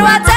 What?